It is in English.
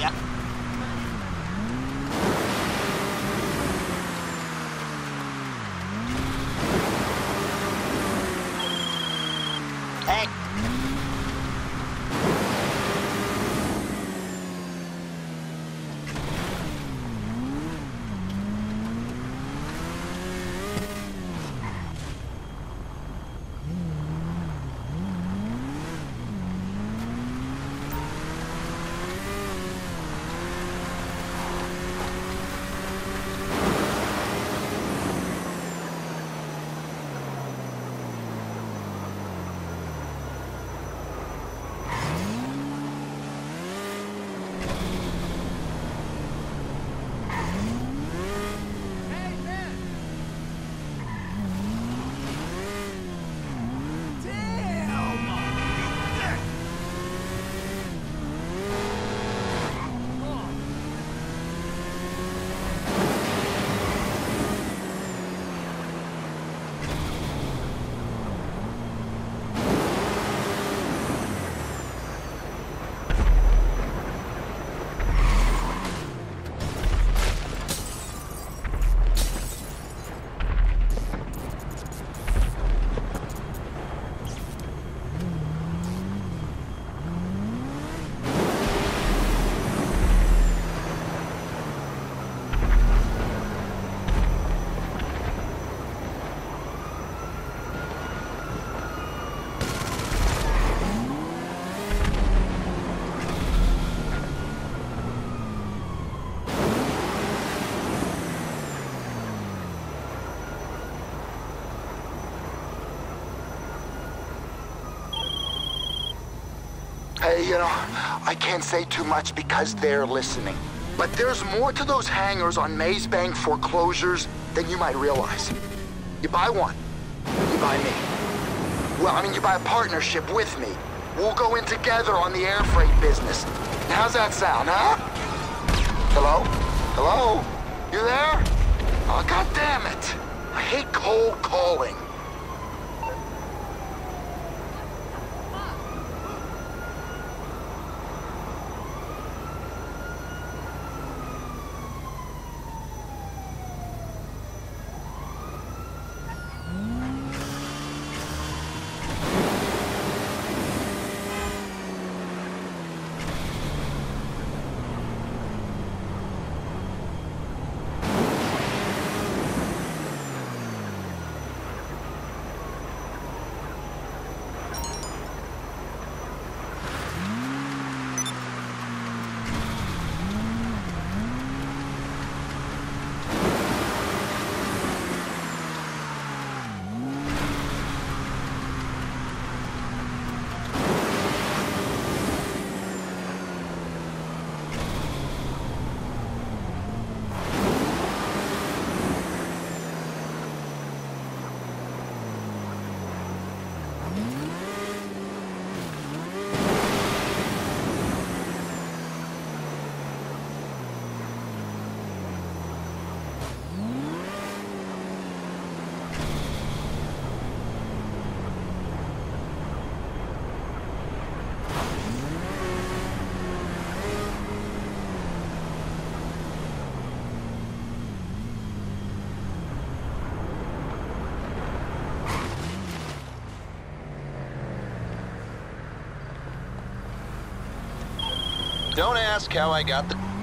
yeah. Hey, you know, I can't say too much because they're listening. But there's more to those hangars on Maze Bank foreclosures than you might realize. You buy one, you buy me. Well, I mean, you buy a partnership with me. We'll go in together on the air freight business. How's that sound, huh? Hello? Hello? You there? Oh, God damn it. I hate cold calling. Don't ask how I got the...